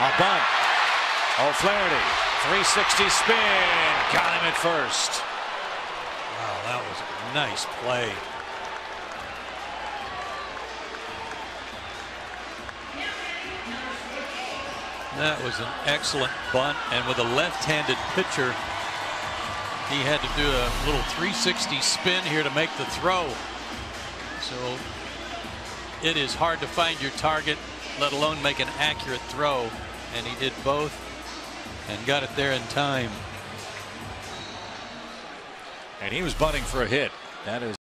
A bunt. O'Flaherty. 360 spin. Got him at first. Wow, that was a nice play. That was an excellent bunt, and with a left-handed pitcher, he had to do a little 360 spin here to make the throw. So it is hard to find your target, let alone make an accurate throw, and he did both and got it there in time. And he was bunting for a hit. That is